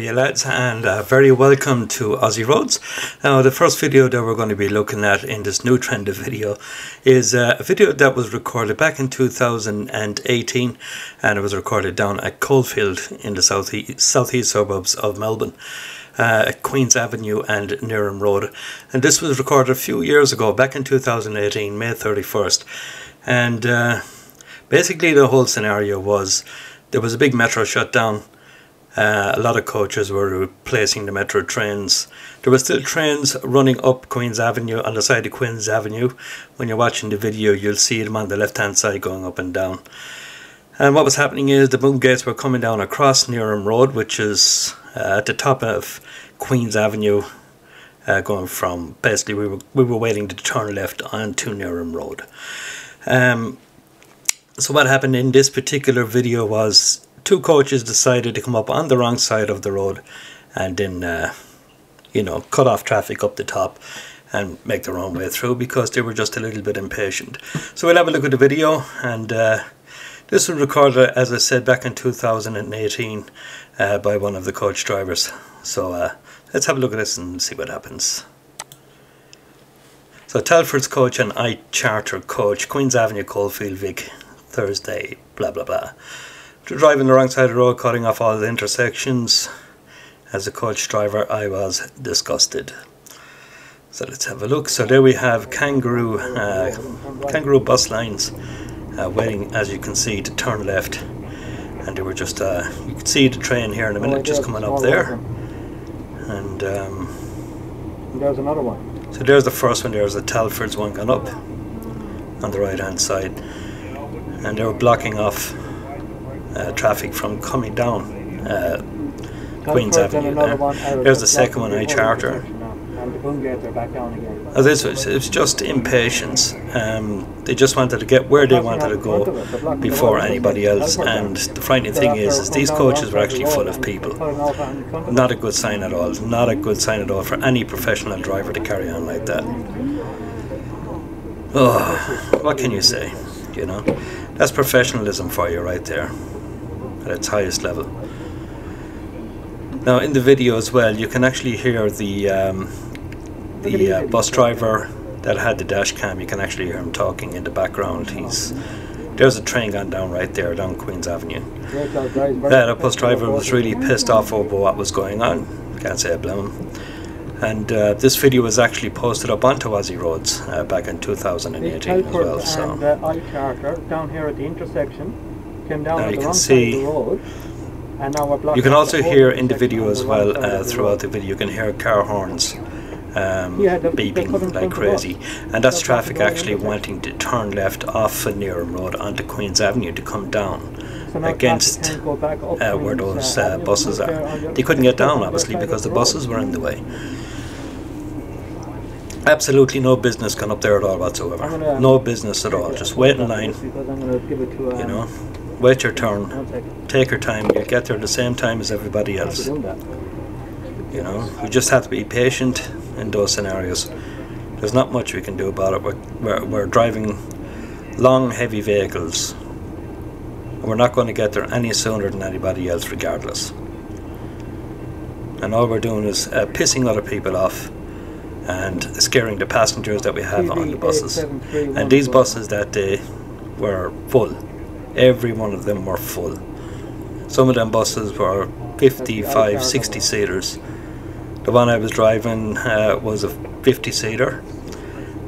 you lads and uh, very welcome to Aussie Roads. Now the first video that we're going to be looking at in this new trend of video is uh, a video that was recorded back in 2018 and it was recorded down at Caulfield in the southeast, southeast suburbs of Melbourne. Uh, at Queen's Avenue and Neerim Road and this was recorded a few years ago back in 2018 May 31st and uh, basically the whole scenario was there was a big metro shutdown uh, a lot of coaches were replacing the metro trains. There were still trains running up Queen's Avenue on the side of Queen's Avenue. When you're watching the video, you'll see them on the left hand side going up and down. And what was happening is the boom gates were coming down across Neerim Road, which is uh, at the top of Queen's Avenue, uh, going from basically we were we were waiting to turn left onto Neerim Road. Um, so what happened in this particular video was two coaches decided to come up on the wrong side of the road and then, uh, you know, cut off traffic up the top and make their own way through because they were just a little bit impatient. So we'll have a look at the video and uh, this was recorded, as I said, back in 2018 uh, by one of the coach drivers. So uh, let's have a look at this and see what happens. So Telford's coach and I Charter coach, Queen's Avenue, Caulfield, Vic, Thursday, blah blah blah driving the wrong side of the road, cutting off all the intersections. As a coach driver, I was disgusted. So let's have a look. So there we have kangaroo, uh, kangaroo bus lines uh, waiting, as you can see, to turn left. And they were just, uh, you can see the train here in a minute just coming up there. And um, there's another one. So there's the first one. There's the Telford's one going up on the right hand side, and they were blocking off uh, traffic from coming down uh, Queen's Avenue. There. There's the second one, I Charter. As this was, it was just impatience. Um, they just wanted to get where they wanted to go before anybody else. And the frightening thing is, is these coaches were actually full of people. Not a good sign at all. Not a good sign at all for any professional driver to carry on like that. Oh, what can you say? You know, that's professionalism for you right there at its highest level. Now in the video as well you can actually hear the um, the uh, bus driver that had the dash cam. You can actually hear him talking in the background. He's there's a train gone down right there down Queen's Avenue. That bus driver was really pissed off over what was going on. Can't say I blame him and uh, this video was actually posted up onto Aussie Roads uh, back in 2018 as well so. and, uh, down here at the intersection came down now you can see you can also hear in the video as well uh, throughout the video you can hear car horns um, beeping like crazy. And that's traffic actually wanting to turn left off of Neerim Road onto Queen's Avenue to come down against uh, where those uh, buses are. They couldn't get down obviously because the buses were in the way. Absolutely no business going up there at all whatsoever. No business at all. Just wait in line. You know wait your turn, take your time, you'll get there at the same time as everybody else. You know, we just have to be patient in those scenarios. There's not much we can do about it. We're, we're, we're driving long, heavy vehicles. We're not going to get there any sooner than anybody else, regardless. And all we're doing is uh, pissing other people off and scaring the passengers that we have on the buses. And these buses that day were full every one of them were full. Some of them buses were 55, 60 seaters. The one I was driving uh, was a 50 seater,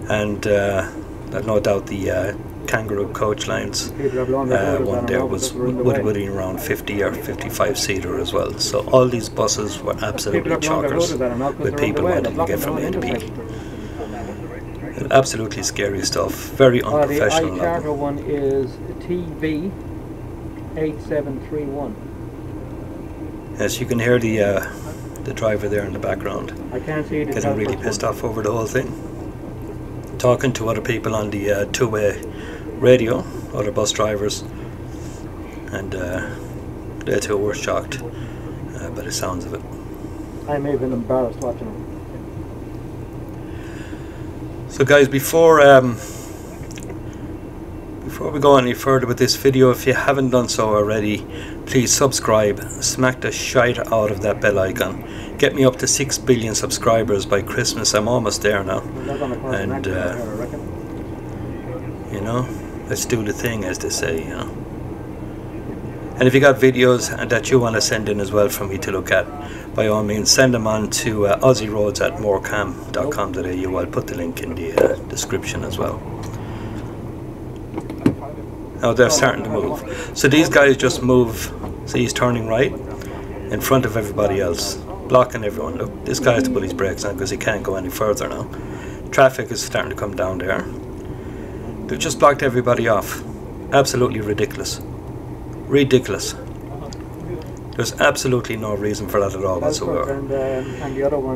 and uh, no doubt the uh, Kangaroo coach lines uh, one there was would would around 50 or 55 seater as well. So all these buses were absolutely chockers with people wanting to get from A to B absolutely scary stuff. Very unprofessional. Uh, the Charter one is TV eight seven three one. Yes, you can hear the uh, the driver there in the background. I can't see it. Getting really pissed off over the whole thing. Talking to other people on the uh, two-way radio, other bus drivers, and uh, they too were shocked uh, by the sounds of it. I'm even embarrassed watching it. So guys, before um, Before we go any further with this video, if you haven't done so already, please subscribe, smack the shite out of that bell icon. Get me up to 6 billion subscribers by Christmas, I'm almost there now. And, uh, you know, let's do the thing as they say, you know. And if you got videos that you want to send in as well for me to look at, by all means send them on to uh, aussieroads at moorcam.com.au. I'll put the link in the uh, description as well. Now they're starting to move. So these guys just move. See, he's turning right in front of everybody else, blocking everyone. Look, this guy has to put his brakes on because he can't go any further now. Traffic is starting to come down there. They've just blocked everybody off. Absolutely ridiculous. Ridiculous. There's absolutely no reason for that at all whatsoever.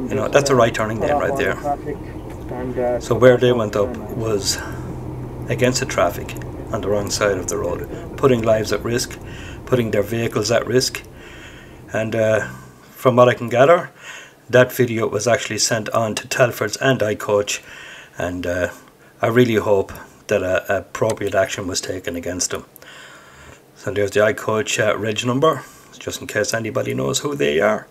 You know, that's a right turning lane right there. So where they went up was against the traffic on the wrong side of the road, putting lives at risk, putting their vehicles at risk. And uh, from what I can gather, that video was actually sent on to Telford's and iCoach, and uh, I really hope that uh, appropriate action was taken against them. So there's the iCoach uh, reg number, just in case anybody knows who they are.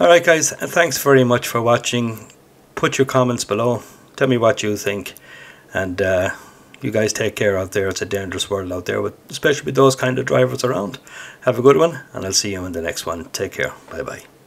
Alright guys, thanks very much for watching. Put your comments below. Tell me what you think. And uh, you guys take care out there. It's a dangerous world out there, with, especially with those kind of drivers around. Have a good one, and I'll see you in the next one. Take care. Bye bye.